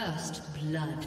First blood.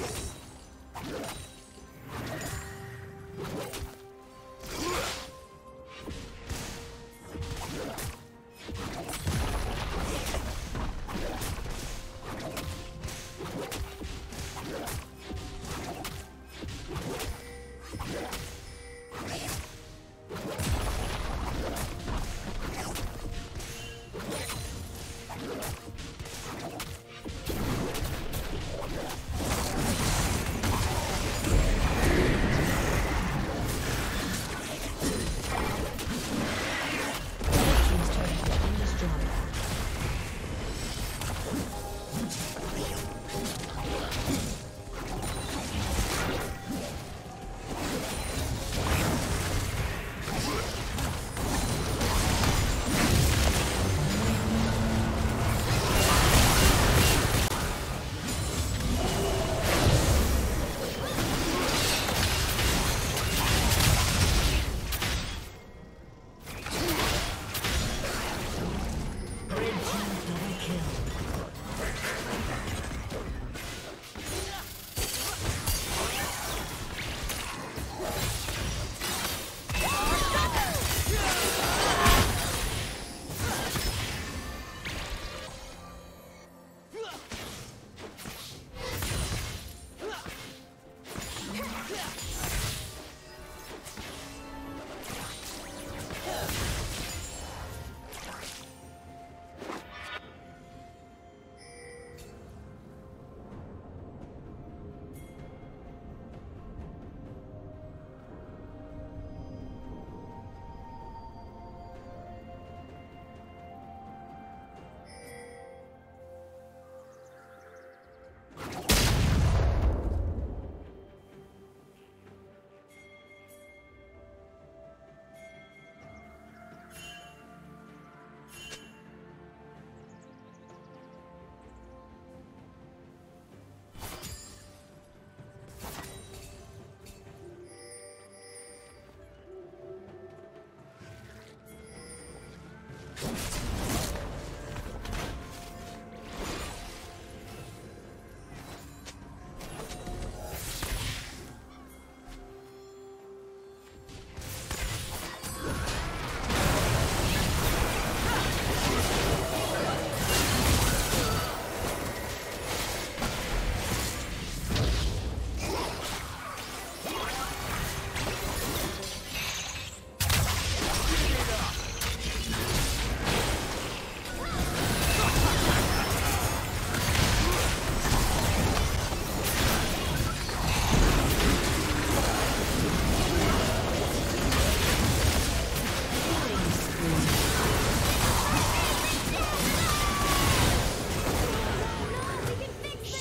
Yes.